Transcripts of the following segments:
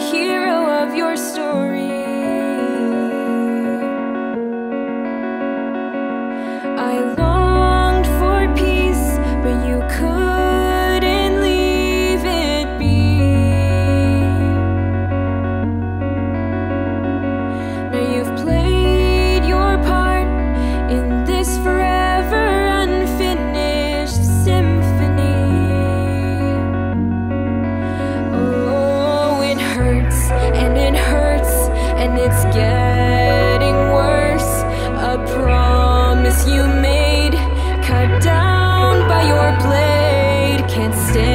the hero of your story. I Your blade. Can't stand.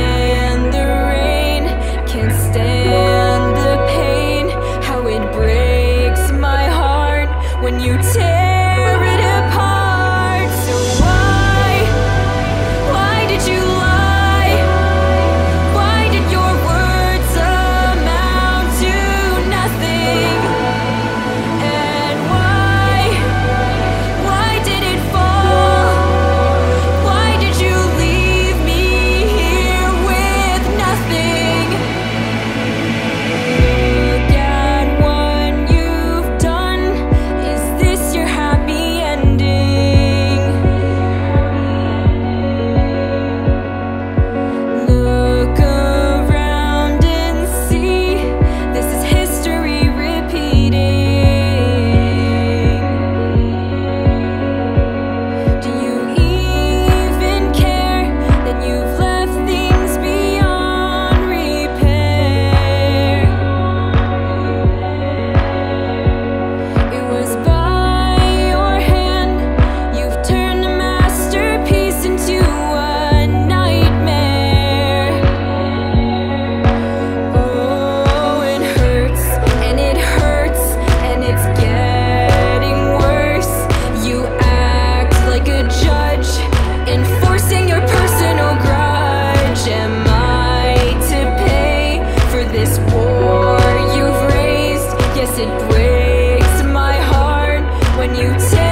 when you take